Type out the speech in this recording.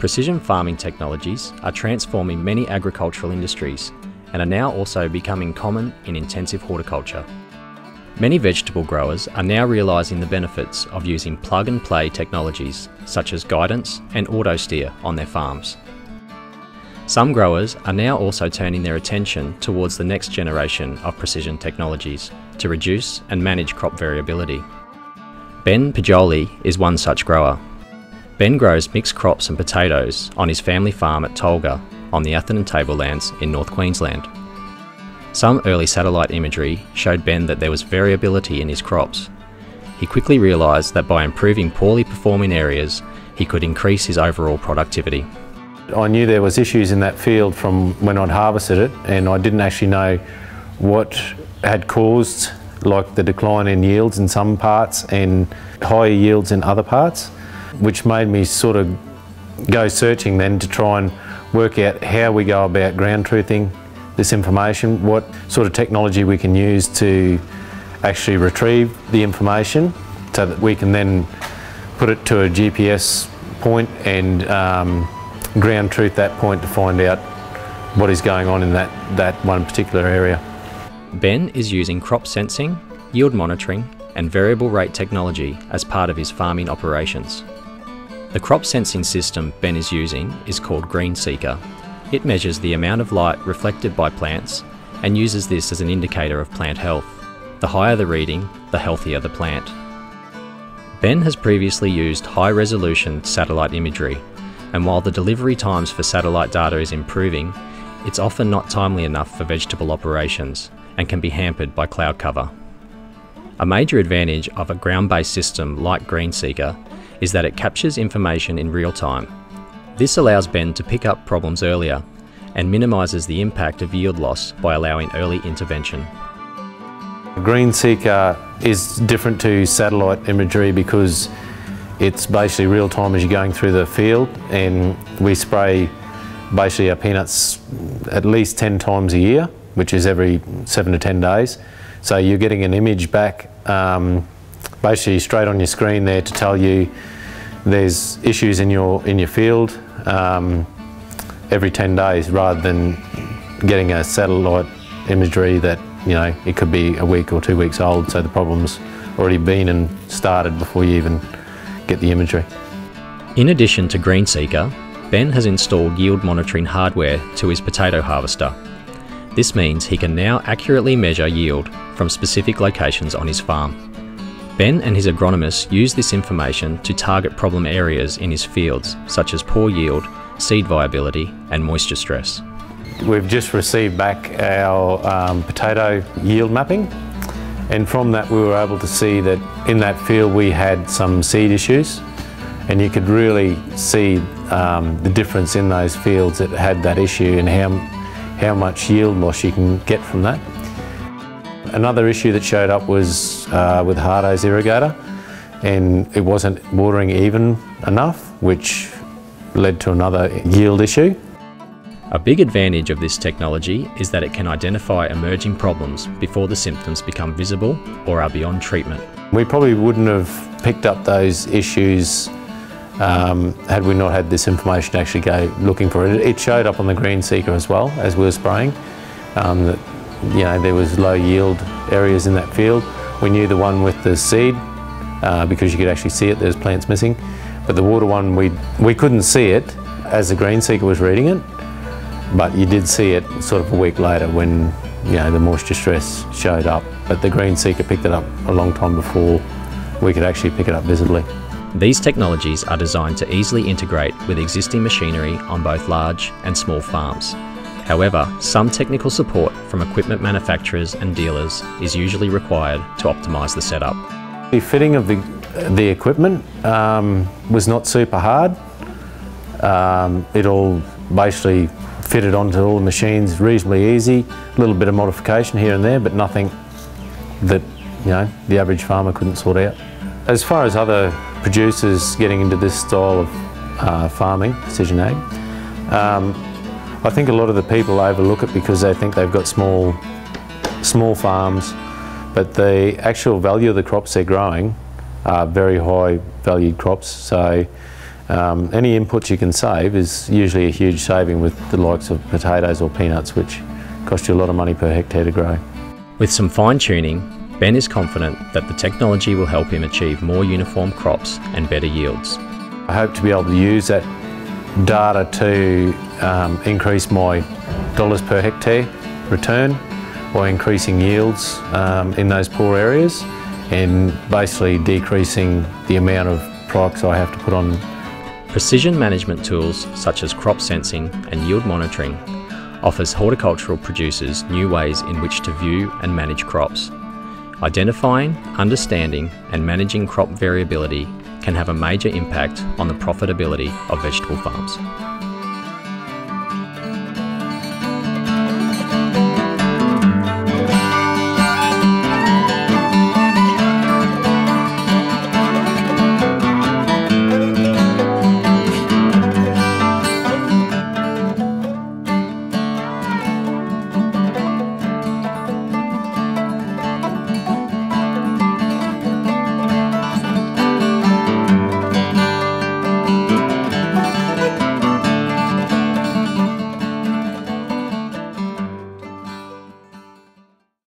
Precision farming technologies are transforming many agricultural industries and are now also becoming common in intensive horticulture. Many vegetable growers are now realising the benefits of using plug and play technologies such as guidance and auto steer on their farms. Some growers are now also turning their attention towards the next generation of precision technologies to reduce and manage crop variability. Ben Poggioli is one such grower. Ben grows mixed crops and potatoes on his family farm at Tolga on the Atherton Tablelands in North Queensland. Some early satellite imagery showed Ben that there was variability in his crops. He quickly realised that by improving poorly performing areas, he could increase his overall productivity. I knew there was issues in that field from when I'd harvested it and I didn't actually know what had caused like the decline in yields in some parts and higher yields in other parts, which made me sort of go searching then to try and work out how we go about ground truthing this information, what sort of technology we can use to actually retrieve the information so that we can then put it to a GPS point and um, ground truth that point to find out what is going on in that, that one particular area. Ben is using crop sensing, yield monitoring and variable rate technology as part of his farming operations. The crop sensing system Ben is using is called GreenSeeker. It measures the amount of light reflected by plants and uses this as an indicator of plant health. The higher the reading, the healthier the plant. Ben has previously used high resolution satellite imagery, and while the delivery times for satellite data is improving, it's often not timely enough for vegetable operations and can be hampered by cloud cover. A major advantage of a ground based system like GreenSeeker is that it captures information in real time. This allows Ben to pick up problems earlier and minimises the impact of yield loss by allowing early intervention. GreenSeeker is different to satellite imagery because it's basically real time as you're going through the field and we spray basically our peanuts at least 10 times a year, which is every seven to 10 days. So you're getting an image back um, basically straight on your screen there to tell you there's issues in your in your field um, every 10 days rather than getting a satellite imagery that you know it could be a week or two weeks old so the problem's already been and started before you even get the imagery. In addition to GreenSeeker, Ben has installed yield monitoring hardware to his potato harvester. This means he can now accurately measure yield from specific locations on his farm. Ben and his agronomists use this information to target problem areas in his fields, such as poor yield, seed viability, and moisture stress. We've just received back our um, potato yield mapping, and from that we were able to see that in that field we had some seed issues, and you could really see um, the difference in those fields that had that issue and how, how much yield loss you can get from that. Another issue that showed up was uh, with hard hose irrigator and it wasn't watering even enough which led to another yield issue. A big advantage of this technology is that it can identify emerging problems before the symptoms become visible or are beyond treatment. We probably wouldn't have picked up those issues um, had we not had this information to actually go looking for it. It showed up on the GreenSeeker as well as we were spraying. Um, that you know, there was low yield areas in that field. We knew the one with the seed uh, because you could actually see it, there's plants missing. But the water one, we, we couldn't see it as the GreenSeeker was reading it, but you did see it sort of a week later when you know, the moisture stress showed up. But the GreenSeeker picked it up a long time before we could actually pick it up visibly. These technologies are designed to easily integrate with existing machinery on both large and small farms. However, some technical support from equipment manufacturers and dealers is usually required to optimise the setup. The fitting of the, the equipment um, was not super hard. Um, it all basically fitted onto all the machines reasonably easy, a little bit of modification here and there, but nothing that you know the average farmer couldn't sort out. As far as other producers getting into this style of uh, farming, precision ag, um, I think a lot of the people overlook it because they think they've got small, small farms, but the actual value of the crops they're growing are very high valued crops. So um, any inputs you can save is usually a huge saving with the likes of potatoes or peanuts, which cost you a lot of money per hectare to grow. With some fine tuning, Ben is confident that the technology will help him achieve more uniform crops and better yields. I hope to be able to use that data to um, increase my dollars per hectare return by increasing yields um, in those poor areas and basically decreasing the amount of products I have to put on. Precision management tools such as crop sensing and yield monitoring offers horticultural producers new ways in which to view and manage crops. Identifying, understanding and managing crop variability can have a major impact on the profitability of vegetable farms.